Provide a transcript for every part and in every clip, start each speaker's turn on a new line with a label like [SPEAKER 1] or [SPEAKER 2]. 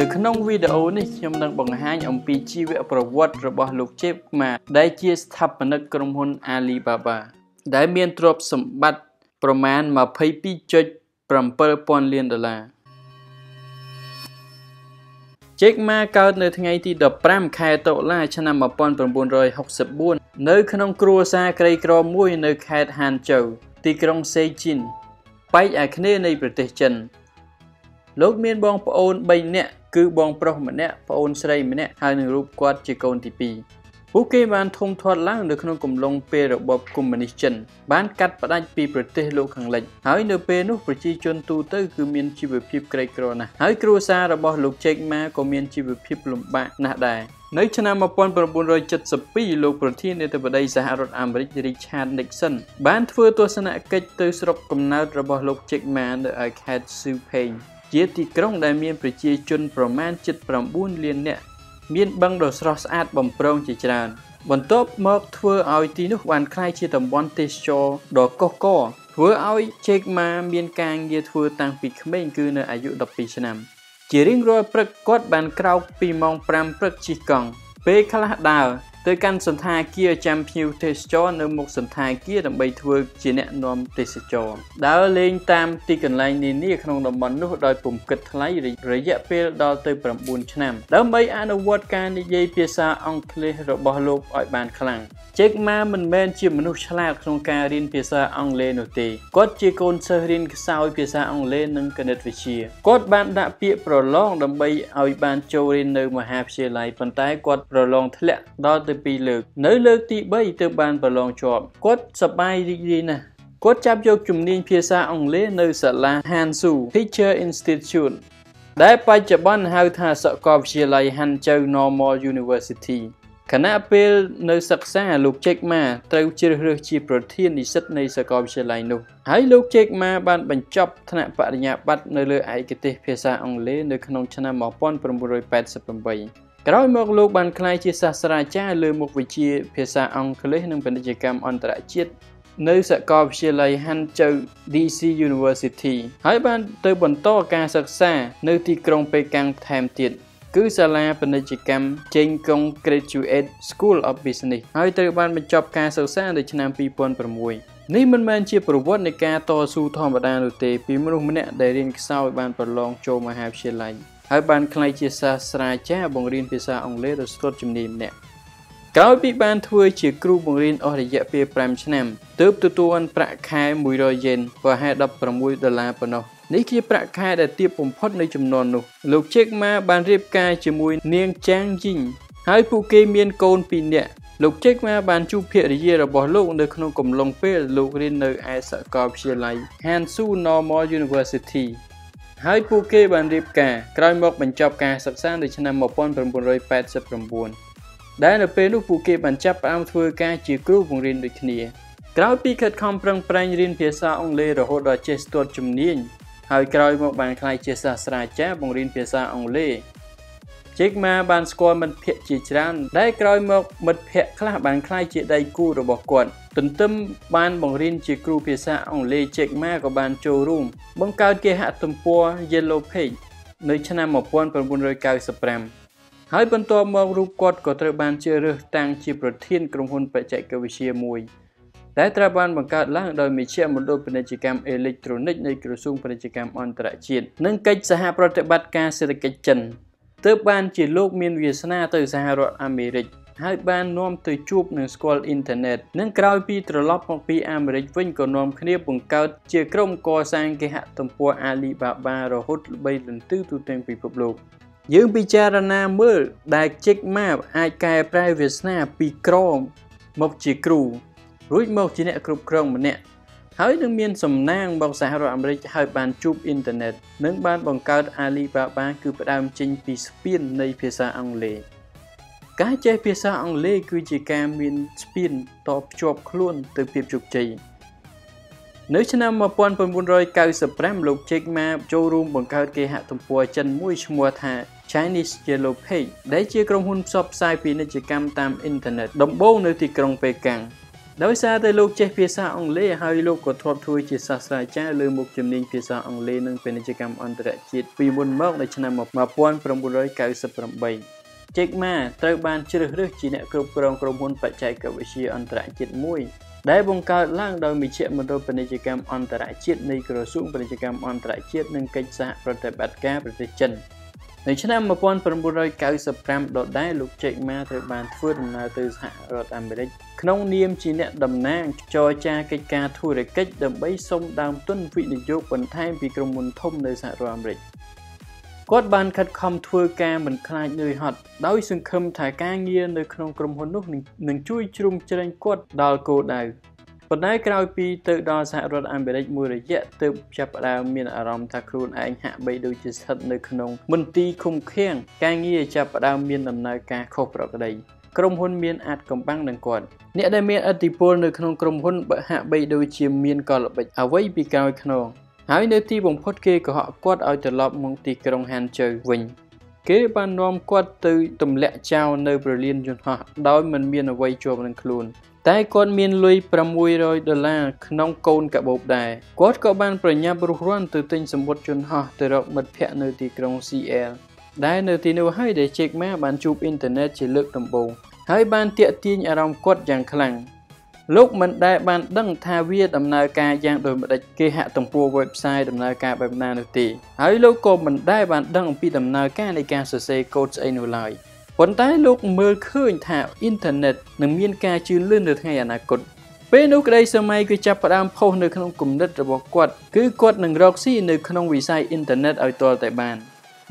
[SPEAKER 1] នៅក្នុងវីដេអូនេះខ្ញុំនឹងបង្ហាញអំពីជីវប្រវត្តិរបស់លោក Jack Ma ដែលជាស្ថាបនិកក្រុមហ៊ុន Alibaba ដែលមានទ្រព្យសម្បត្តិប្រមាណ22.7000លានដុល្លារ Jack Ma កើតនៅថ្ងៃទី15ខែតុលាឆ្នាំ1964នៅក្នុងគ្រួសារក្រីក្រមួយនៅខេត្តហានជូវទីក្រុងសេជីនប៉ែកឯគ្នេយ៍នៃប្រទេសចិន លោកមានបងប្អូន3នាក់គឺបងប្រុសម្នាក់ប្អូនស្រីម្នាក់ហើយនឹងរូបគាត់ជាកូនទី2ពួកគេបានធំធាត់ឡើងនៅក្នុងកំឡុងពេលរបបកុម្មុយនីសចិនបានកាត់ផ្តាច់ពីប្រទេសលោកខាងលិចហើយនៅពេលនោះប្រជាជនទូទៅគឺមានជីវភាពក្រីក្រណាស់ហើយគ្រួសាររបស់លោកជេកម៉ាក៏មានជីវភាពលំបាកណាស់ដែរនៅឆ្នាំ1972លោកប្រធានាធិបតីសហរដ្ឋអាមេរិក Richard Nixon បានធ្វើទស្សនកិច្ចទៅស្រុកកំណើតរបស់លោក Jack Ma នៅឯខេត្ត Supeng ជាទីក្រុងដែលមានប្រជាជនប្រមាណ79លាននាក់មានបឹងដ៏ស្រស់ស្អាតបំព្រងជាច្រើន បន្ទាប់មកធ្វើឲ្យទីនោះបានក្លាយជាតំបន់ទេសចរដ៏កុះករធ្វើឲ្យជេកម៉ាមានការងារធ្វើតាំងពីក្មេងគឺនៅអាយុ12ឆ្នាំ ជារៀងរាល់ព្រឹកគាត់បានក្រោកពីម៉ោង5ព្រឹកជិះកង់ពេលខ្លះដើរ ទៅកាន់សន្តាគារចាំភ្ញៀវទេសចរនៅមុខសន្តាគារដើម្បីធ្វើជាអ្នកនាំទេសចរដើរលេងតាមទីកន្លែងនានាក្នុងតំបន់នោះដោយពុំគិតថ្លៃរយៈពេលដល់ទៅ9ឆ្នាំដើម្បីអនុវត្តការនិយាយភាសាអង់គ្លេសរបស់លោកឲ្យបានខ្លាំងជេកម៉ាមិនមែនជាមនុស្សឆ្លាតក្នុងការរៀនភាសាអង់គ្លេសនោះទេគាត់ជាកូនសិស្សរៀនខ្សោយភាសាអង់គ្លេសនិងគណិតវិទ្យាគាត់បានដាក់ពាក្យប្រឡងដើម្បីឲ្យបានចូលរៀននៅមហាវិទ្យាល័យប៉ុន្តែគាត់ប្រឡងធ្លាក់ដល់ទៅ2លើក នៅលើកទី3ទើបបានប្រឡងជាប់គាត់សប្បាយរីករាយណាស់គាត់ចាប់យកជំនាញភាសាអង់គ្លេសនៅសាលា Hansu Teacher Institute ដែលបច្ចុប្បន្នហៅថាសាកលវិទ្យាល័យ Hanzhou Normal University ខណៈពេលនៅសិក្សាលោកជេកម៉ាត្រូវជ្រើសរើសជាប្រធាននិស្សិតនៃសាកលវិទ្យាល័យនោះហើយលោកជេកម៉ាបានបញ្ចប់ថ្នាក់បរិញ្ញាបត្រនៅលើឯកទេសភាសាអង់គ្លេសនៅក្នុងឆ្នាំ1988 ក្រោយមកលោកបានក្លាយជាសាស្ត្រាចារ្យលើមុខវិជ្ជាភាសាអង់គ្លេសនិងពាណិជ្ជកម្មអន្តរជាតិនៅសាកលវិទ្យាល័យ Hanzhou DC University ហើយបានទៅបន្តការសិក្សានៅទីក្រុងប៉េកាំងថែមទៀតគឺសាលាពាណិជ្ជកម្មចេងកុង Graduate School of Business ហើយត្រូវបានបញ្ចប់ការសិក្សានៅឆ្នាំ2006នេះមិនមែនជាប្រវត្តិនៃការតស៊ូធម្មតានោះទេពីមនុស្សម្នាក់ដែលរៀនខ្សោយបានប្រឡងចូលមហាវិទ្យាល័យ ហើយបានក្លាយជាសាស្ត្រាចារ្យបង្រៀនភាសាអង់គ្លេសដ៏ស្ទាត់ជំនាញម្នាក់ក្រោយពីបានធ្វើជាគ្រូបង្រៀនអស់រយៈពេល5ឆ្នាំទើបទទួលប្រាក់ខែ100យេនប្រហែល16ដុល្លារប៉ុណ្ណោះនេះជាប្រាក់ខែដែលទាបបំផុតនៃចំនួននោះលោកជេកម៉ាបានរៀបការជាមួយនាងចាងជីងហើយពួកគេមានកូន2នាក់លោកជេកម៉ាបានជួបភរិយារបស់លោកនៅក្នុងកំឡុងពេលលោករៀននៅឯសាកលវិទ្យាល័យ Hansu Normal University ហើយពួកគេបានរៀបការក្រោយមកបញ្ចប់ការសិក្សានៅឆ្នាំ1989ដែលនៅពេលនោះពួកគេបានចាប់ផ្ដើមធ្វើការជាគ្រូបង្រៀនដូចគ្នាក្រោយពីខិតខំប្រឹងប្រែងរៀនភាសាអង់គ្លេសរហូតដល់ចេះស្ទាត់ជំនាញហើយក្រោយមកបានក្លាយជាសាស្ត្រាចារ្យបង្រៀនភាសាអង់គ្លេស ជេកម៉ាបានស្គាល់មិត្តភ័ក្តិជាច្រើនដែលក្រោយមកមិត្តភ័ក្តិខ្លះបានក្លាយជាដៃគូរបស់គាត់ទន្ទឹមបានបង្រៀនជាគ្រូភាសាអង់គ្លេសជេកម៉ាក៏បានចូលរួមបង្កើតគេហទំព័រ Yellow Page នៅឆ្នាំ1995ហើយបន្ទាប់មករូបគាត់ក៏ត្រូវបានជ្រើសរើសតាំងជាប្រធានក្រុមហ៊ុនបច្ចេកវិទ្យាមួយដែលត្រូវបានបង្កើតឡើងដោយមជ្ឈមណ្ឌលពាណិជ្ជកម្មអេឡិចត្រូនិកនៃក្រសួងពាណិជ្ជកម្មអន្តរជាតិនិងកិច្ចសហប្រតិបត្តិការសេដ្ឋកិច្ចចិន ទើបបានជាលោកមានវាសនាទៅសហរដ្ឋអាមេរិកហើយបាននាំទៅជួបនឹងស្គាល់អ៊ីនធឺណិតនិងក្រោយពីត្រឡប់មកពីអាមេរិកវិញក៏នាំគ្នាបង្កើតជាក្រុមកសាងគេហទំព័រ Alibaba រហូតល្បីលន្ទឺទូទាំងពិភពលោកយើងពិចារណាមើលដែល Jack Ma អាចកែប្រែវាសនាពីក្រមកជាគ្រូរួចមកជាអ្នកគ្រប់គ្រងម្នាក់ ហើយនឹងមានសំណាងមកសហរដ្ឋអាមេរិកហើយបានជួបអ៊ីនធឺណិតនិងបានបង្កើត Alibaba គឺផ្ដើមចេញពីស្ពាននៃភាសាអង់គ្លេសការចេះភាសាអង់គ្លេសគឺជាការមានស្ពានតភ្ជាប់ខ្លួនទៅភាពជោគជ័យនៅឆ្នាំ1995លោក Jack Ma ចូលរួមបង្កើតគេហទំព័រចិនមួយឈ្មោះថា Chinese Yellow Page ដែលជាក្រុមហ៊ុនផ្សព្វផ្សាយពាណិជ្ជកម្មតាមអ៊ីនធឺណិតដំបូងនៅទីក្រុងប៉េកាំង ដោយសារតែលោកចេះភាសាអង់គ្លេសហើយលោកក៏ធ្លាប់ធ្វើជាសាស្ត្រាចារ្យលើមុខជំនាញភាសាអង់គ្លេសនិងពាណិជ្ជកម្មអន្តរជាតិពីមុនមកនៅឆ្នាំ1998 Jack Ma ត្រូវបានជ្រើសរើសជាអ្នកគ្រប់គ្រងក្រុមហ៊ុនបច្ចេកវិទ្យាអន្តរជាតិមួយដែលបង្កើតឡើងដោយមជ្ឈមណ្ឌលពាណិជ្ជកម្មអន្តរជាតិនៃក្រសួងពាណិជ្ជកម្មអន្តរជាតិនិងកិច្ចសហប្រតិបត្តិការប្រទេសចិននៅឆ្នាំ1995ដដែលលោកជេកម៉ាត្រូវបានធ្វើដំណើរទៅសហរដ្ឋអាមេរិក ក្នុងនាមជាអ្នកតំណាងចរចាកិច្ចការធុរកិច្ចដើម្បីសុំដើមទុនវិនិយោគបន្ថែមពីក្រុមហ៊ុនធំនៅសហរដ្ឋអាមេរិកគាត់បានខិតខំធ្វើការមិនខ្លាចនឿយហត់ដោយសង្ឃឹមថាការងារនៅក្នុងក្រុមហ៊ុននោះនឹងជួយជ្រោមជ្រែងគាត់ដល់គោលដៅប៉ុន្តែក្រោយពីទៅដល់សហរដ្ឋអាមេរិកមួយរយៈទើបចាប់ផ្ដើមមានអារម្មណ៍ថាខ្លួនឯងហាក់បីដូចជាស្ថិតនៅក្នុងមន្ទីរឃុំឃាំងការងារចាប់ផ្ដើមមានដំណើរការខុសប្រក្រតី ក្រុមហ៊ុនមានអាចកំបាំងនឹងគាត់អ្នកដែលមានអធិបុលនៅក្នុងក្រុមហ៊ុនហាក់បីដូចជាមានកលល្បិចអ្វីពីក្រោយខ្នងហើយនៅទីបំផុតគេក៏ហក់គាត់ឲ្យត្រឡប់មកទីក្រុងហានជើវិញគេបាននាំគាត់ទៅទម្លាក់ចោលនៅប្រលានយន្តហោះដោយមិនមានអ្វីជាប់នឹងខ្លួនតែគាត់មានលុយ600ដុល្លារក្នុងកូនកាបូបដែរគាត់ក៏បានប្រញាប់រុះរាន់ទៅទិញសម្បុត្រយន្តហោះទៅរកមិត្តភ័ក្តិនៅទីក្រុង CL ដែលនៅទីនោះហើយដែល Jack Ma បានជួបអ៊ីនធឺណិតជាលើកដំបូង ហើយបានទាក់ទាញអារម្មណ៍គាត់យ៉ាងខ្លាំងលោកមិនដែលបានដឹងថាវាដំណើរការយ៉ាងដូចម្ដេចគេហាក់ទំព័រ website ដំណើរការបែបណានោះទេហើយលោកក៏មិនដែលបានដឹងអំពីដំណើរការនៃការសរសេរកូដស្អីនោះឡើយប៉ុន្តែលោកមើលឃើញថាអ៊ីនធឺណិតនឹងមានការជឿនលឿននៅថ្ងៃអនាគតពេលនោះក្តីសម័យគឺចាប់ផ្ដើមផុសនៅក្នុងគំនិតរបស់គាត់គឺគាត់នឹងរកស៊ីនៅក្នុងវិស័យអ៊ីនធឺណិតឲ្យទាល់តែបាន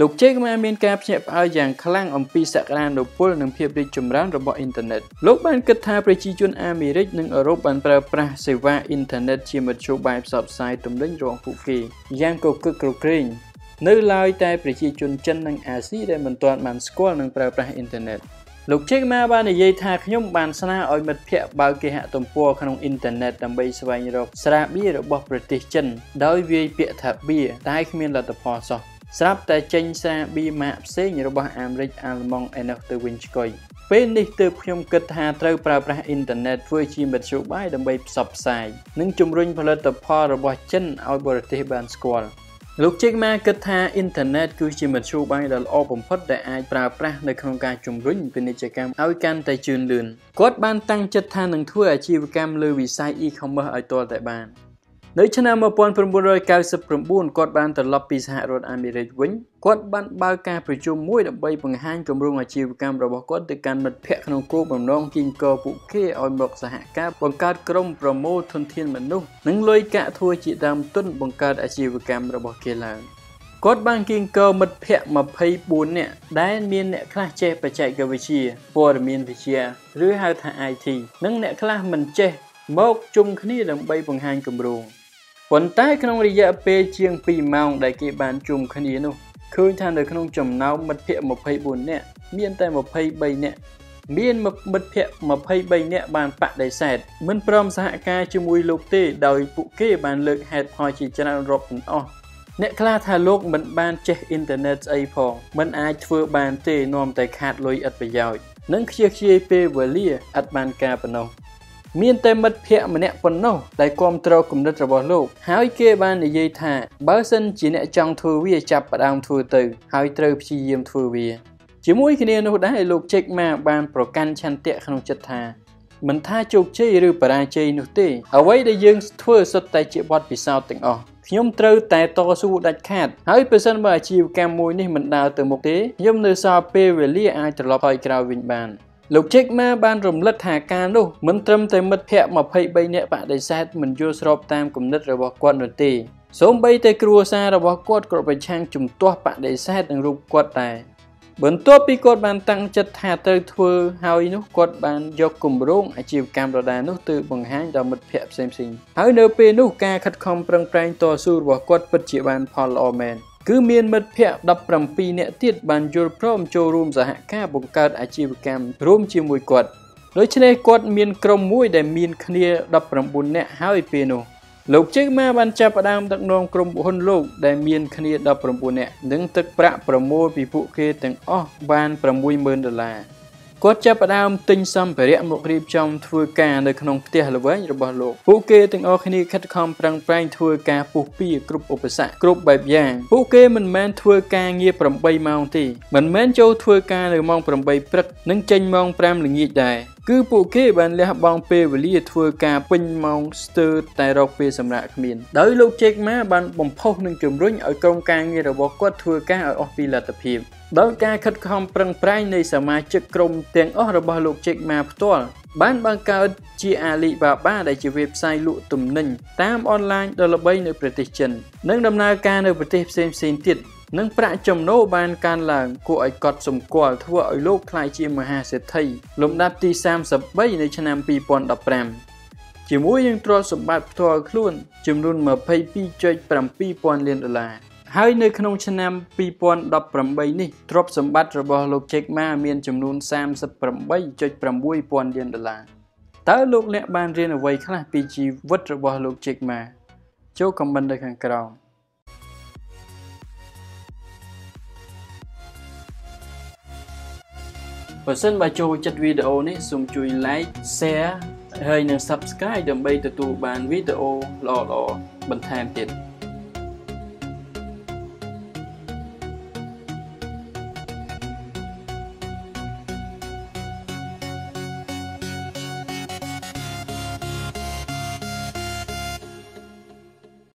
[SPEAKER 1] លោកជេកម៉ាមានការភ្ញាក់ផ្អើលយ៉ាងខ្លាំងអំពីសក្តានុពលនិងភាពរីកចម្រើនរបស់អ៊ីនធឺណិតលោកបានគិតថាប្រជាជនអាមេរិកនិងអឺរ៉ុបបានប្រើប្រាស់សេវាអ៊ីនធឺណិតជាមធ្យោបាយផ្សព្វផ្សាយទំនិញរបស់ពួកគេយ៉ាងកកឹកក្រក្រែងនៅឡើយតែប្រជាជនចិននិងអាស៊ីដែលមិនទាន់បានស្គាល់និងប្រើប្រាស់អ៊ីនធឺណិតលោកជេកម៉ាបាននិយាយថាខ្ញុំបានស្នើឲ្យមិត្តភ័ក្តិបើកគេហទំព័រក្នុងអ៊ីនធឺណិតដើម្បីស្វែងរកស្រាបៀររបស់ប្រទេសចិនដោយវាយពាក្យថាបៀតែគ្មានលទ្ធផលសោះ ស្រាប់តែចេញស្រាបៀម៉ាកផ្សេងរបស់អាមេរិកអាល្លឺម៉ង់ឯនោះទៅវិញឆ្កុយពេលនេះទើបខ្ញុំគិតថាត្រូវប្រើប្រាស់អ៊ីនធឺណិតធ្វើជាមធ្យោបាយដើម្បីផ្សព្វផ្សាយនិងជំរុញផលិតផលរបស់ចិនឲ្យបរទេសបានស្គាល់លោកជេកម៉ាគិតថាអ៊ីនធឺណិតគឺជាមធ្យោបាយដ៏ល្អបំផុតដែលអាចប្រើប្រាស់នៅក្នុងការជំរុញពាណិជ្ជកម្មឲ្យកាន់តែជឿនលឿនគាត់បានតាំងចិត្តថានឹងធ្វើអាជីវកម្មលើវិស័យ e-commerce ឲ្យទាល់តែបាន នៅឆ្នាំ1999គាត់បានត្រឡប់ពីសហរដ្ឋអាមេរិកវិញគាត់បានបើកការប្រជុំមួយដើម្បីបង្ហាញគម្រោងអាជីវកម្មរបស់គាត់ទៅកាន់មិត្តភ័ក្តិក្នុងគោលបំណងគៀងគរពួកគេឲ្យមកសហការបង្កើតក្រុមប្រមូលធនធានមនុស្សនិងលុយកាក់ធ្វើជាដើមទុនបង្កើតអាជីវកម្មរបស់គេឡើងគាត់បានគៀងគរមិត្តភ័ក្តិ24នាក់ដែលមានអ្នកខ្លះចេះបច្ចេកវិទ្យាព័ត៌មានវិទ្យាឬហៅថា IT និងអ្នកខ្លះមិនចេះមកជុំគ្នាដើម្បីបង្ហាញគម្រោង ប៉ុន្តែក្នុងរយៈពេលជាង2ម៉ោងដែលគេបានជុំគ្នានោះឃើញថានៅក្នុងចំណោមមិត្តភ័ក្តិ24នាក់មានតែ23នាក់មានមិត្តភ័ក្តិ23នាក់បានបដិសេធមិនព្រមសហការជាមួយលោកទេដោយពួកគេបានលើកហេតុផលជាច្រើនរាប់មិនអស់អ្នកខ្លះថាលោកមិនបានចេះអ៊ីនធឺណិតស្អីផងមិនអាចធ្វើបានទេនាំតែខាតលុយឥតប្រយោជន៍និងខ្ជិះខ្ជាយពេលវេលាឥតបានការប៉ុណ្ណោះ មានតែមិត្តភ័ក្តិម្នាក់ប៉ុណ្ណោះដែលគ្រប់គ្រងគំនិតរបស់លោក ហើយគេបាននិយាយថាបើសិនជាអ្នកចង់ធ្វើវាចាប់ផ្ដើមធ្វើទៅ ហើយត្រូវព្យាយាមធ្វើវាជាមួយគ្នានោះដែរលោកជេកម៉ាបានប្រកាន់ឆន្ទៈក្នុងចិត្តថាមិនថាជោគជ័យឬបរាជ័យនោះទេអ្វីដែលយើងធ្វើសុទ្ធតែជាបទពិសោធន៍ទាំងអស់ខ្ញុំត្រូវតែតស៊ូដាច់ខាតហើយប្រសិនបើអាជីវកម្មមួយនេះមិនដើរទៅមុខទេខ្ញុំនៅសល់ពេលវេលាអាចត្រឡប់ឲ្យក្រោយវិញបាន លោកជេកម៉ាបានរំលឹកថាការនោះមិនត្រឹមតែមិត្តភ័ក្តិ23នាក់បដិសេធមិនយល់ស្របតាមគំនិតរបស់គាត់នោះទេសូម្បីតែគ្រួសាររបស់គាត់ក៏ប្រឆាំងជំទាស់បដិសេធនឹងរូបគាត់ដែរបន្ទាប់ពីគាត់បានតាំងចិត្តថាត្រូវធ្វើហើយនោះគាត់បានយកគម្រោងអាជីវកម្មដដែលនោះទៅបង្ហាញដល់មិត្តភ័ក្តិផ្សេងៗហើយនៅពេលនោះការខិតខំប្រឹងប្រែងតស៊ូរបស់គាត់ពិតជាបានផលល្អមែន គឺមានមិត្តភ័ក្តិ17នាក់ទៀតបានយល់ព្រមចូលរួមសហការបង្កើតអាជីវកម្មរួមជាមួយគាត់ដូច្នេះគាត់មានក្រុមមួយដែលមានគ្នា19នាក់ហើយពេលនោះលោកជេកម៉ាបានចាប់ផ្ដើមដឹកនាំក្រុមហ៊ុនលោកដែលមានគ្នា19នាក់និងទឹកប្រាក់ប្រមូលពីពួកគេទាំងអស់បាន60000ដុល្លារ គាត់ចាប់ផ្ដើមទិញសម្ភារៈមករៀបចំធ្វើការនៅក្នុងផ្ទះល្វែងរបស់លោកពួកគេទាំងអស់គ្នាខិតខំប្រឹងប្រែងធ្វើការពុះពៀគ្រប់ឧបសគ្គគ្រប់បែបយ៉ាងពួកគេមិនមែនធ្វើការងារ8ម៉ោងទេមិនមែនចូលធ្វើការនៅម៉ោង8ព្រឹកនិងចេញម៉ោង5ល្ងាចដែរគឺពួកគេបានលះបង់ពេលវេលាធ្វើការពេញម៉ោងស្ទើរតែរកពេលសម្រាកគ្មានដោយលោក Jack Ma បានបំផុសនិងជំរុញឲ្យក្រុមការងាររបស់គាត់ធ្វើការឲ្យអស់ពីលទ្ធភាព ដោយការខិតខំប្រឹងប្រែងនៃសមាជិកក្រុមទាំងអស់របស់លោក Jack Ma ផ្ទាល់បានបង្កើតជា Alibaba ដែលជា website លក់ទំនិញតាមអនឡាញដ៏ល្បីនៅប្រទេសចិន និងដំណើរការនៅប្រទេសផ្សេងៗទៀតនិងប្រាក់ចំណូលបានកើនឡើងគួរឲ្យកត់សម្គាល់ធ្វើឲ្យលោកក្លាយជាមហាសេដ្ឋីលំដាប់ទី33នៅឆ្នាំ2015ជាមួយនឹងទ្រព្យសម្បត្តិផ្ទាល់ខ្លួនចំនួន22.7ពាន់លានដុល្លារ ហើយនៅក្នុងឆ្នាំ2018នេះទ្រព្យសម្បត្តិរបស់លោក Jack Ma មានចំនួន38.6ពាន់លានដុល្លារតើលោកអ្នកបានរៀនអ្វីខ្លះពីជីវិតរបស់លោក Jack Ma ចូលខមមិននៅខាងក្រោមបើសិនបើចូលចិត្តវីដេអូនេះសូមជួយ like share ហើយនិង subscribe ដើម្បីទទួលបានវីដេអូល្អៗបន្ថែមទៀត